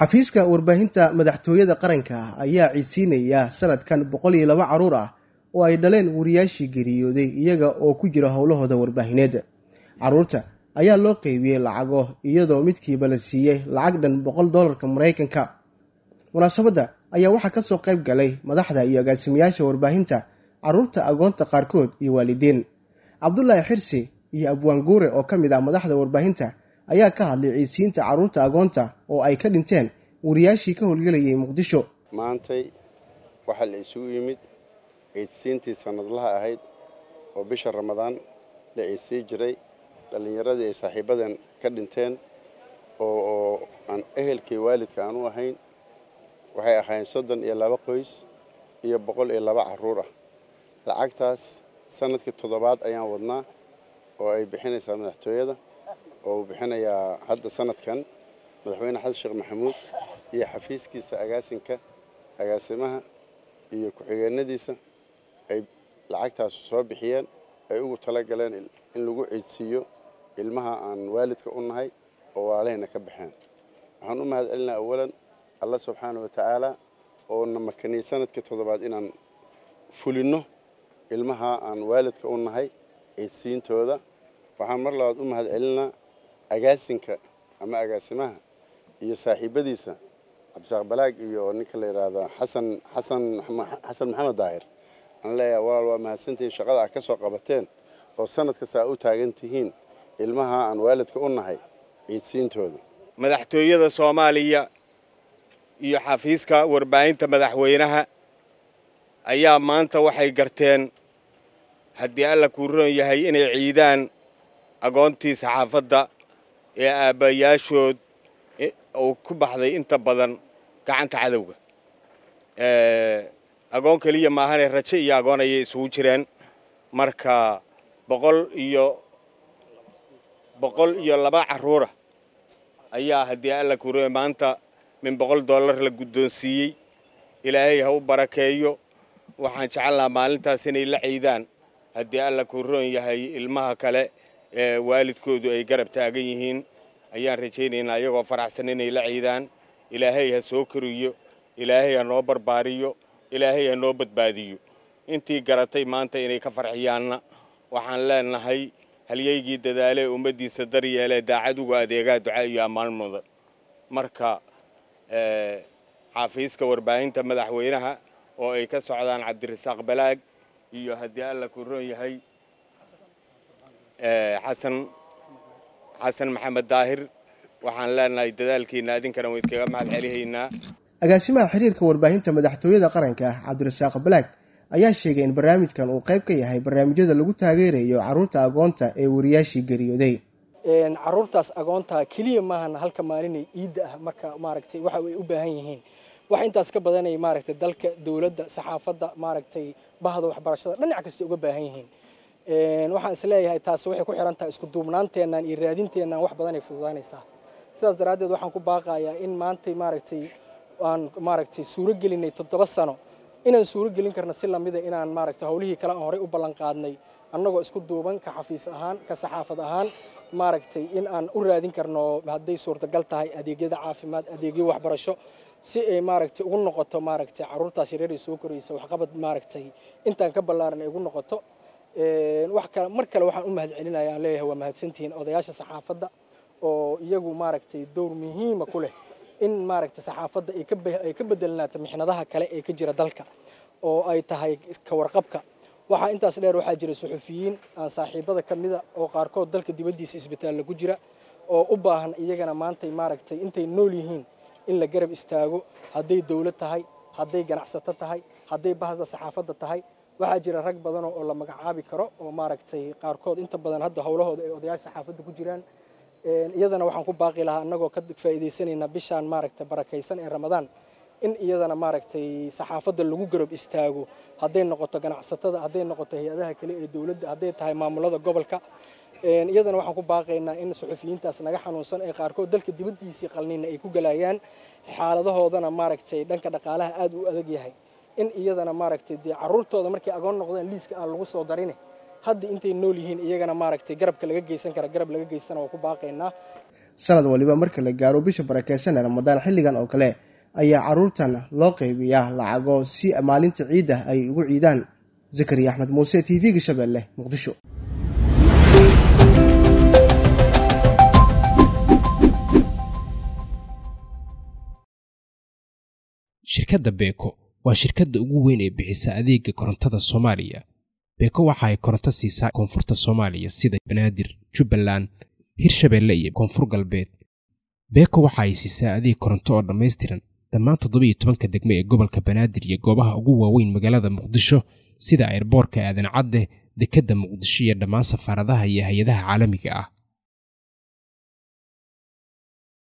xafiiska warbaahinta madaxtooyada qaranka ayaa ciidsiinaya sanadkan boqol iyo laba carruur ah oo ay dhaleen wariyaashii geeriyooday iyaga oo ku jira howlahooda warbaahineed. Carruurta ayaa loo qeybiyey lacago iyadoo midkiiba la siiyey lacag dhan boqol dollarka maraykanka. Munaasabadda ayaa waxaa ka soo qayb galay madaxda iyo agaasimayaasha warbaahinta carruurta agoonta qaarkood iyo waalidiin. Cabdulaahi xirsi iyo abwaan guure oo ka mid ah madaxda warbaahinta ayaa ka hadlay ciidsiinta carruurta agoonta oo ay ka dhinteen wariyaashii ka howlgelayay muqdisho. Maantay waxaa la isugu yimid ciidsiintii sannadlaha ahayd oo bisha ramadaan la ciidsii jiray dhallinyaradii ay saaxiibadan ka dhinteen oo aan ehelkii waalidka aan u ahayn. Waxay ahaayeen soddon iyo laba qoys iyo boqol iyo laba carruur ah. Lacagtaas sannadkii toddobaad ayaan wadnaa oo ay bixinaysaa madaxtooyada oo uu bixinayaa hadda sanadkan madaxweyne xasan sheekh maxamuud iyo xafiiskiisa agaasinka agaasimaha iyo ku-xigeenadiisa ay lacagtaas soo bixiyeen ay ugu tala galeen in lagu ciidsiiyo ilmaha aan waalidka u nahay oo waalahayna ka baxeen. Waxaan u mahad celinaa awalan alla subxaana wa tacaala oo na makaniyey sannadkii toddobaad inaan fulinno ilmaha aan waalidka u nahay ciidsiintooda waxaan mar labaad u mahad celinaa agaasinka ama agaasimaha iyo saaxiibadiisa cabdisaaq balaag iyo ninka la yidhaahdo xasan xasan xasan maxamed daahir. Aan leeyahay walaal waa mahadsantihiin shaqada aad ka soo qabateen oo sanad kasta u taagan tihiin ilmaha aan waalidka u nahay ciidsiintooda. Madaxtooyada soomaaliya iyo xafiiska warbaahinta madaxweynaha ayaa maanta waxay garteen haddii alla kuu roon yahay inay ciidaan agoontii saxaafadda ee aabbayaashood uu ku baxday inta badan gacanta cadowga. Agoon keliya maahane rajo iyo agoon ayay isugu jireen. Marka boqol iyo boqol iyo laba carruura ayaa haddii alla kuu roon maanta min boqol dollar la guddoonsiiyey. Ilaahay ha u barakeeyo. Waxaan jecel maalintaas inay la ciidaan. Haddii alla kuu roon yahay ilmaha kale waalidkoodu ay garab taagan yihiin ayaan rajaynaynaa iyagoo faraxsan inay la ciidaan ilaahay ha soo koriyo ilaahay ha noo barbaariyo ilaahay ha noo badbaadiyo intii garatay maanta inay ka farxiyaanna waxaan leenahay halyaygii dadaalee ummaddiisa daryeelee daacaduga adeegaa duca iyo ammaan mudan marka xafiiska warbaahinta madaxweynaha oo ay ka socdaan cabdirasaaq balaag iyo haddii alla kuu roon yahay xasan xasan maxamed daahir waxaan leenahay dadaalkiina idinkana wayd kaga mahad celihaynaa agaasimaha xiriirka warbaahinta madaxtooyada qaranka cabdirasaaq balaag ayaa sheegay in barnaamijkan uu qayb ka yahay barnaamijyada lagu taageerayo carruurta agoonta ee wariyaashii geeriyooday caruurtaas agoonta keliya maahan halka maalinay ciidda ah marka maaragtay waxa ay u baahan yihiin. Wax intaas ka badanay maaragtay dalka dowladda saxaafadda maaragtay bahda waxbarashada dhinac kasta uga baahan yihiin waxaan is leeyahay taasi waxay ku xiran tahay isku duubnaanteennan iyo raadinteennan wax badan ay fududaanaysaa. Sidaas daraaddeed waxaan ku baaqayaa in maantay maaragtay aan maaragtay suuro gelinay toddoba sano. Inaan suuro gelin karno si lamida inaan maaragtay howlihii kale aan horey u ballan annagoo isku duuban ka xafiis ahaan ka saxaafad ahaan maaragtay in aan u raadin karno hadday suurtagal tahay adeegyada caafimaad adeegyo waxbarasho si ay maaragtay ugu noqoto maaragtay carruurtaas yareer ay soo koraysa waxqabad maaragtay intaan ka ballaaran ay ugu noqoto wax kale mar kale waxaan u mahad celinaya leeyahay waa mahadsantihiin odayaasha saxaafadda oo iyagu maaragtay dowr muhiima ku leh in maaragtay saxaafadda ay ka bedelnaato mixnadaha kale ee ka jira dalka oo ay tahay ka warqabka. Waxaa intaas dheer waxaa jira suxufiyiin aan saaxiibada ka mida oo qaarkood dalka dibaddiisa isbitaalla ku jira oo u baahan iyagana maantay maaragtay intay nool yihiin in la garab istaago hadday dowlad tahay hadday ganacsato tahay hadday bahda saxaafadda tahay waxaa jira rag badan oo la magacaabi karo oo maaragtay qaarkood inta badan hadda howlahooda ay odayaasha saxaafadda ku jiraan. Iyadana waxaan ku baaqi lahaa annagoo ka faa'iidaysanayna bishaan maaragtay barakaysan ee ramadaan in iyadana maaragtay saxaafadda lagu garab istaago. Hadday noqoto ganacsatada hadday noqoto hay'adaha kale ee dowladda hadday tahay maamulada gobolka. Iyadana waxaan ku baaqaynaa in suxufiyiintaas naga xanuunsan ee qaarkood dalka dibaddiisii qalniina ay ku galayaan. Xaaladahoodana maaragtay dhanka dhaqaalaha aad u adag yahay in iyadana maaragtay dee carruurtooda markay agoon noqdeen liiska aan lagu soo darine hadda intay nool yihiin iyagana maaragtay garabka laga geysan kara garab laga geystana waa ku baaqaynaa sanad waliba marka la gaaro bisha barakeysan ee ramadaan xilligan oo kale ayaa caruurtan loo qaybiyaa lacago si maalinta ciidda ay ugu ciidaan. Zakariya axmed muuse t v-ga shabeelle muqdisho. Shirkadda beeko waa shirkadda ugu weyn ee bixisa adeega korontada soomaaliya. Beeko waxa ay koronto siisaa koonfurta soomaaliya sida banaadir jubbaland hirshabeelle iyo koonfur galbeed. Beeko waxa ay siisaa adeeg koronto oo dhammaystiran. Dhammaan toddobiiyo tobanka degmo ee gobolka banaadir iyo goobaha ugu waaweyn magaalada muqdisho sida airboorka aadan cadde dekedda muqdisho iyo dhammaan safaaradaha iyo hay'adaha caalamiga ah